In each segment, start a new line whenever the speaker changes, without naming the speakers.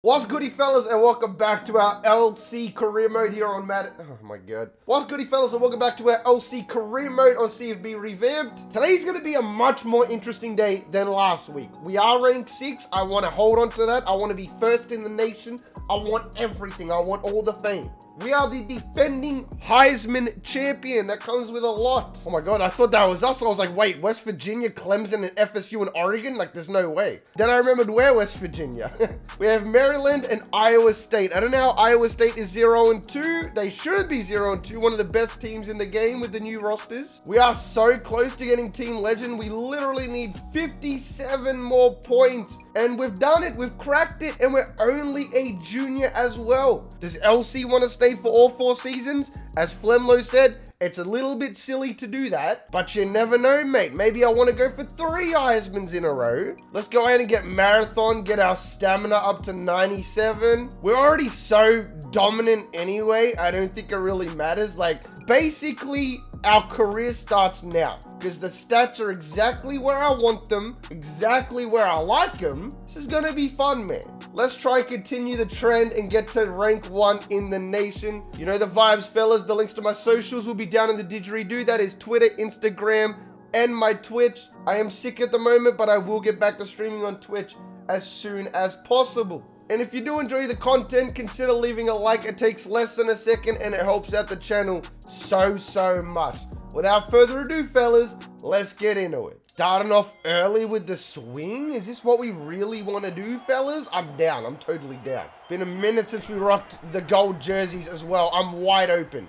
What's goody fellas and welcome back to our LC career mode here on Madden. Oh my god. What's goody fellas and welcome back to our LC career mode on CFB revamped. Today's to be a much more interesting day than last week. We are ranked 6. I want to hold on to that. I want to be first in the nation. I want everything. I want all the fame. We are the defending Heisman champion. That comes with a lot. Oh my god, I thought that was us. I was like, wait, West Virginia, Clemson, and FSU and Oregon? Like, there's no way. Then I remembered where West Virginia. we have Maryland and Iowa State. I don't know how Iowa State is 0 and 2. They should be 0 and 2. One of the best teams in the game with the new rosters. We are so close to getting Team Legend. We literally need 57 more points. And we've done it. We've cracked it. And we're only a junior as well. Does LC want to stay for all four seasons. As Flemlo said, it's a little bit silly to do that, but you never know, mate. Maybe I want to go for three Heismans in a row. Let's go ahead and get Marathon, get our stamina up to 97. We're already so dominant anyway. I don't think it really matters. Like, basically, our career starts now because the stats are exactly where I want them, exactly where I like them. This is going to be fun, man. Let's try and continue the trend and get to rank one in the nation. You know the vibes, fellas. The links to my socials will be down in the didgeridoo. That is Twitter, Instagram, and my Twitch. I am sick at the moment, but I will get back to streaming on Twitch as soon as possible. And if you do enjoy the content, consider leaving a like. It takes less than a second and it helps out the channel so, so much. Without further ado, fellas, let's get into it. Starting off early with the swing? Is this what we really want to do, fellas? I'm down. I'm totally down. Been a minute since we rocked the gold jerseys as well. I'm wide open.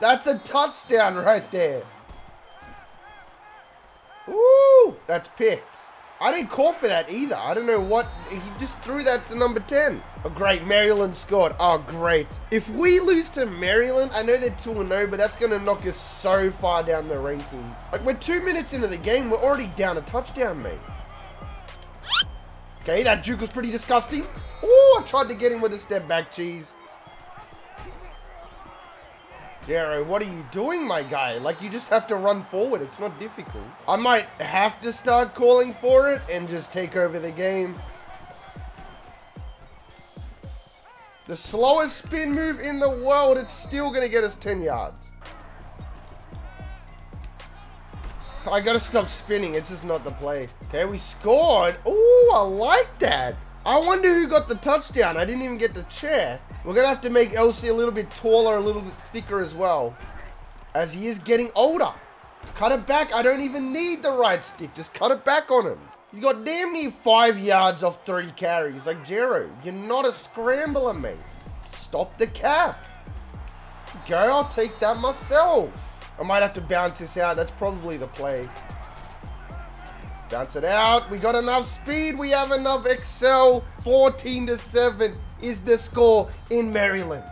That's a touchdown right there. Ooh, that's picked. I didn't call for that either. I don't know what. He just threw that to number 10. Oh, great. Maryland scored. Oh, great. If we lose to Maryland, I know they're 2-0, but that's going to knock us so far down the rankings. Like, we're two minutes into the game. We're already down a touchdown, mate. Okay, that juke was pretty disgusting. Oh, I tried to get him with a step back cheese. Jero, what are you doing, my guy? Like, you just have to run forward. It's not difficult. I might have to start calling for it and just take over the game. The slowest spin move in the world. It's still going to get us 10 yards. I got to stop spinning. It's just not the play. Okay, we scored. Oh, I like that. I wonder who got the touchdown. I didn't even get the chair. We're going to have to make LC a little bit taller, a little bit thicker as well. As he is getting older. Cut it back. I don't even need the right stick. Just cut it back on him. He's got damn near five yards off 30 carries. Like, Jero, you're not a scrambler, mate. Stop the cap. Go, I'll take that myself. I might have to bounce this out. That's probably the play. Bounce it out. We got enough speed. We have enough accel. 14 to 7 is the score in Maryland.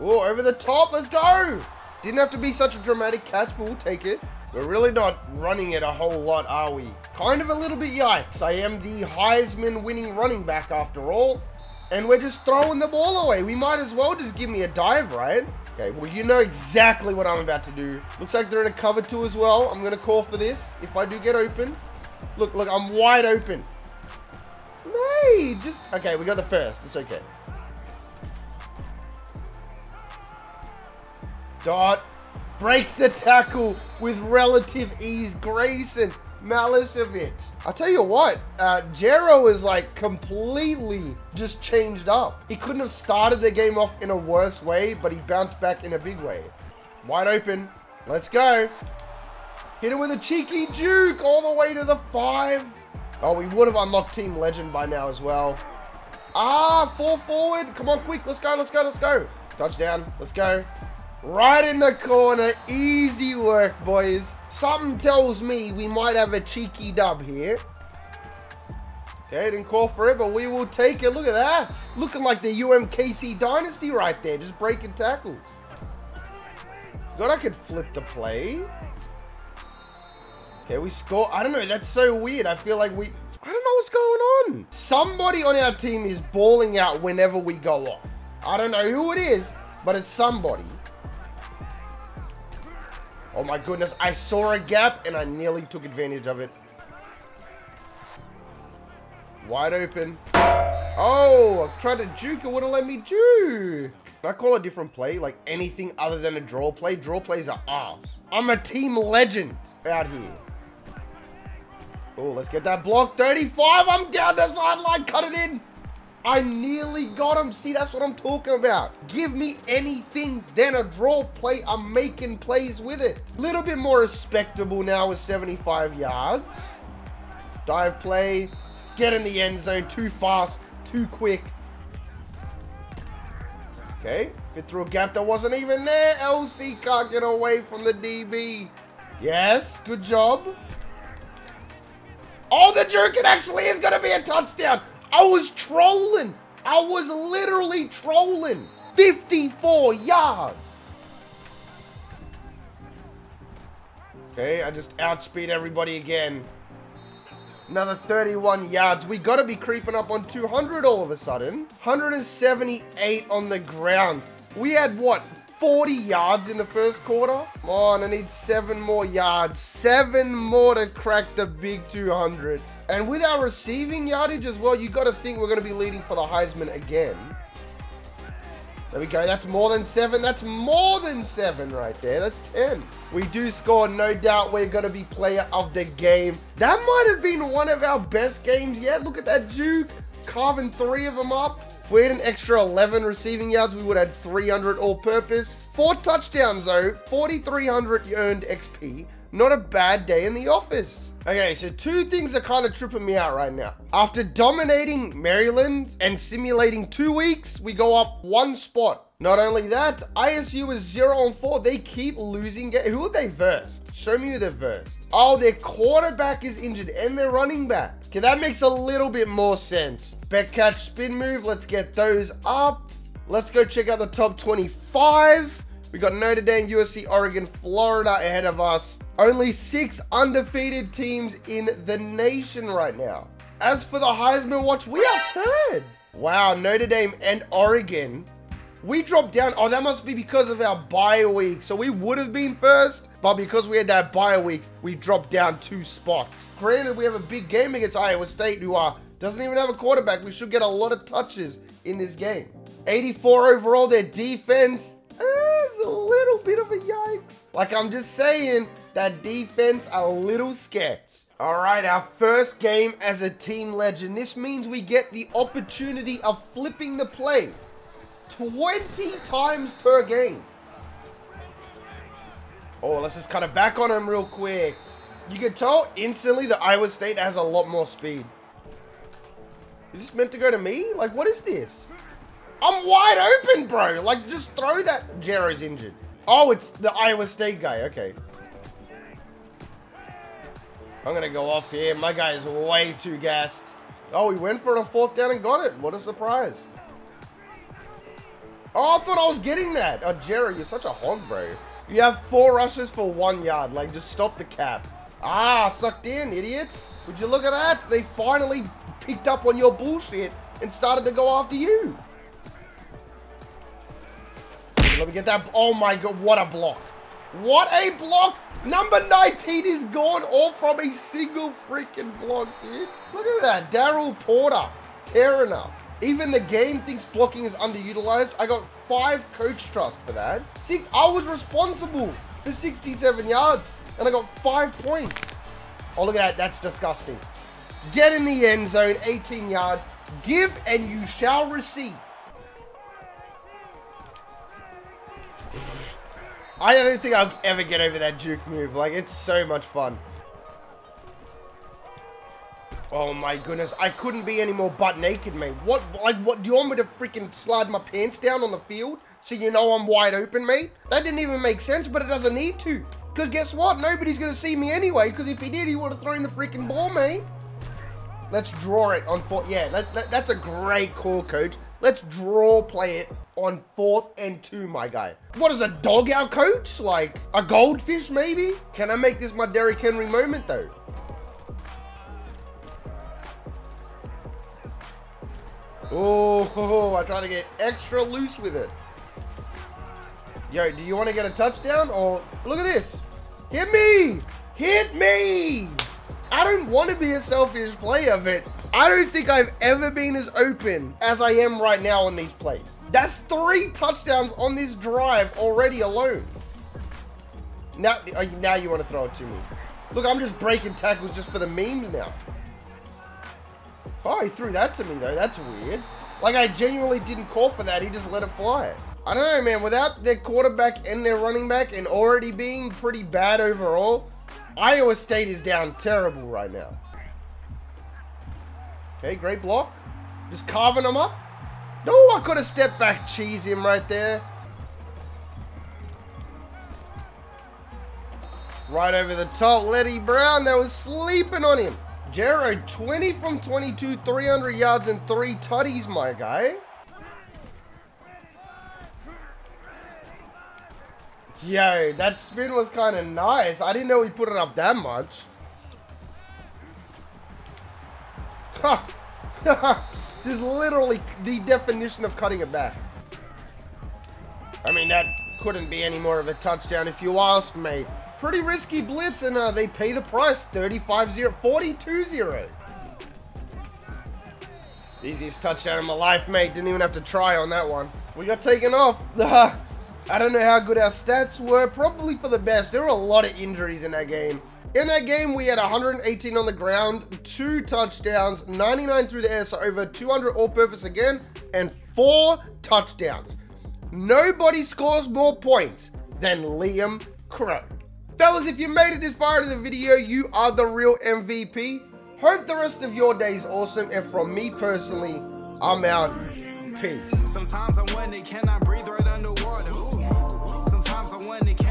Oh, over the top. Let's go. Didn't have to be such a dramatic catch, but we'll take it. We're really not running it a whole lot, are we? Kind of a little bit yikes. I am the Heisman winning running back after all. And we're just throwing the ball away. We might as well just give me a dive, right? Okay, well, you know exactly what I'm about to do. Looks like they're in a cover two as well. I'm going to call for this if I do get open. Look, look, I'm wide open. Hey, just... Okay, we got the first. It's okay. Dot breaks the tackle with relative ease. Grayson Malisevich. I'll tell you what, uh, Jero is like completely just changed up. He couldn't have started the game off in a worse way, but he bounced back in a big way. Wide open. Let's go. Hit it with a cheeky juke all the way to the five. Oh, we would have unlocked Team Legend by now as well. Ah, fall forward. Come on, quick. Let's go, let's go, let's go. Touchdown. Let's go. Right in the corner. Easy work, boys. Something tells me we might have a cheeky dub here. Okay, didn't call for it, but we will take it. Look at that. Looking like the UMKC dynasty right there. Just breaking tackles. God, I could flip the play. Okay, we score. I don't know. That's so weird. I feel like we... I don't know what's going on. Somebody on our team is balling out whenever we go off. I don't know who it is, but it's somebody. Oh my goodness, I saw a gap and I nearly took advantage of it. Wide open. Oh, I've tried to juke. It wouldn't let me juke. I call a different play? Like anything other than a draw play? Draw plays are ass. I'm a team legend out here. Oh, let's get that block. 35. I'm down the sideline. Cut it in. I nearly got him. See, that's what I'm talking about. Give me anything then a draw play. I'm making plays with it. A little bit more respectable now with 75 yards. Dive play. Let's get in the end zone. Too fast. Too quick. Okay. Fit through a gap that wasn't even there. LC can't get away from the DB. Yes. Good job. Oh, the jerk, it actually is going to be a touchdown. I was trolling. I was literally trolling. 54 yards. Okay, I just outspeed everybody again. Another 31 yards. We got to be creeping up on 200 all of a sudden. 178 on the ground. We had, what, 40 yards in the first quarter. Come on, I need seven more yards. Seven more to crack the big 200. And with our receiving yardage as well, you got to think we're going to be leading for the Heisman again. There we go. That's more than seven. That's more than seven right there. That's 10. We do score. No doubt we're going to be player of the game. That might have been one of our best games yet. Look at that juke. Carving three of them up. If we had an extra 11 receiving yards, we would have 300 all-purpose. Four touchdowns, though. 4,300 earned XP. Not a bad day in the office. Okay, so two things are kind of tripping me out right now. After dominating Maryland and simulating two weeks, we go up one spot. Not only that, ISU is 0 and 4. They keep losing. Who are they versed? Show me who they're versed. Oh, their quarterback is injured and their running back. Okay, that makes a little bit more sense. Back catch, spin move. Let's get those up. Let's go check out the top 25. We got Notre Dame, USC, Oregon, Florida ahead of us. Only six undefeated teams in the nation right now. As for the Heisman Watch, we are third. Wow, Notre Dame and Oregon. We dropped down. Oh, that must be because of our bye week. So we would have been first, but because we had that bye week, we dropped down two spots. Granted, we have a big game against Iowa State, who doesn't even have a quarterback. We should get a lot of touches in this game. 84 overall, their defense is a little bit of a yikes. Like I'm just saying, that defense a little sketch. All right, our first game as a team legend. This means we get the opportunity of flipping the play 20 times per game. Oh, let's just cut it back on him real quick. You can tell instantly that Iowa State has a lot more speed. Is this meant to go to me? Like, what is this? I'm wide open, bro. Like, just throw that. Jero's injured. Oh, it's the Iowa State guy. Okay. I'm going to go off here. My guy is way too gassed. Oh, he went for it on fourth down and got it. What a surprise. Oh, I thought I was getting that. Oh, Jerry, you're such a hog, bro. You have four rushes for one yard. Like, just stop the cap. Ah, sucked in, idiot. Would you look at that? They finally picked up on your bullshit and started to go after you. Let me get that. Oh my god, what a block. What a block. Number 19 is gone all from a single freaking block, dude. Look at that. Daryl Porter tearing up. Even the game thinks blocking is underutilized. I got five coach trust for that. See, I was responsible for 67 yards and I got five points. Oh, look at that. That's disgusting. Get in the end zone, 18 yards. Give and you shall receive. I don't think I'll ever get over that juke move. Like, it's so much fun. Oh my goodness, I couldn't be any more butt naked, mate. What, like, what, do you want me to freaking slide my pants down on the field so you know I'm wide open, mate? That didn't even make sense, but it doesn't need to. Because guess what? Nobody's going to see me anyway, because if he did, he would have thrown the freaking ball, mate. Let's draw it on fourth. Yeah, that, that, that's a great call, coach. Let's draw play it on fourth and two, my guy. What is a dog our coach? Like a goldfish, maybe? Can I make this my Derrick Henry moment, though? Oh, I try to get extra loose with it. Yo, do you want to get a touchdown? Or look at this. Hit me! Hit me! I don't want to be a selfish player, but I don't think I've ever been as open as I am right now on these plays. That's three touchdowns on this drive already alone. Now, now you want to throw it to me. Look, I'm just breaking tackles just for the memes now. Oh, he threw that to me, though. That's weird. Like, I genuinely didn't call for that. He just let it fly. I don't know, man. Without their quarterback and their running back and already being pretty bad overall, Iowa State is down terrible right now. Okay, great block. Just carving them up. Oh, I could have stepped back, cheese him right there. Right over the top, Letty Brown, that was sleeping on him. Jero, 20 from 22, 300 yards and three tutties, my guy. Yo, that spin was kind of nice. I didn't know he put it up that much. Just literally the definition of cutting it back. I mean, that couldn't be any more of a touchdown if you ask me. Pretty risky blitz, and uh, they pay the price. 35-0, 42-0. Easiest touchdown of my life, mate. Didn't even have to try on that one. We got taken off. I don't know how good our stats were. Probably for the best. There were a lot of injuries in that game. In that game, we had 118 on the ground, two touchdowns, 99 through the air, so over 200 all-purpose again, and four touchdowns. Nobody scores more points than Liam Crowe. Fellas, if you made it this far into the video, you are the real MVP. Hope the rest of your day is awesome, and from me personally, I'm out. Peace. Sometimes I breathe right underwater? Sometimes I?